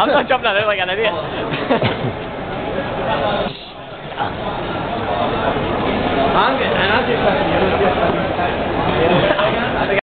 I'm not jumping on it like an idiot.